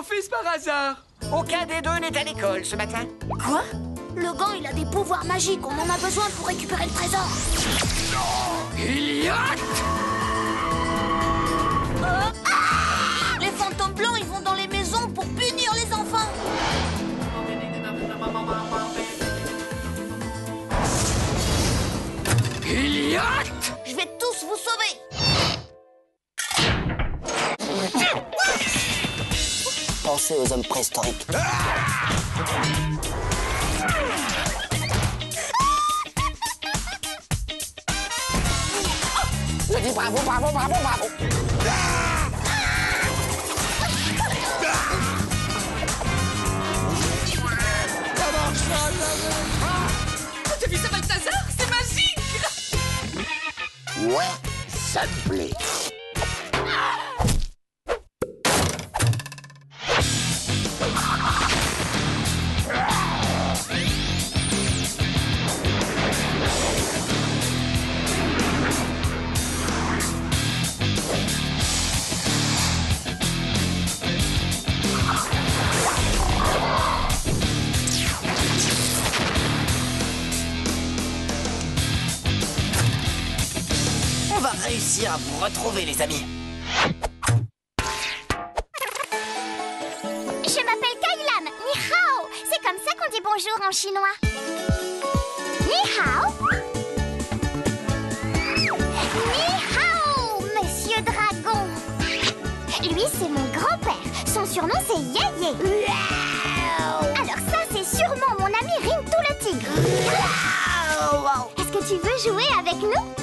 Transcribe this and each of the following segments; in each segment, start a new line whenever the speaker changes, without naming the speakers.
surprise par hasard
Aucun des deux n'est à l'école ce matin.
Quoi? Le gant, il a des pouvoirs magiques. On en a besoin pour récupérer le trésor.
Elliot
Euh, ah les fantômes blancs, ils vont dans les maisons pour punir les enfants.
Elliot
Je vais tous vous sauver.
Pensez aux hommes préhistoriques. Je dis bravo, bravo, bravo, bravo.
T'as vu ça, Balthazar? C'est magique
Ouais, ça me plaît.
Réussir à vous retrouver, les amis.
Je m'appelle Kailan. Ni hao. C'est comme ça qu'on dit bonjour en chinois. Ni hao. Ni hao, Monsieur Dragon. Lui, c'est mon grand-père. Son surnom, c'est Yéyé. Alors ça, c'est sûrement mon ami Rintou le tigre. Est-ce que tu veux jouer avec nous?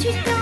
Tschüss.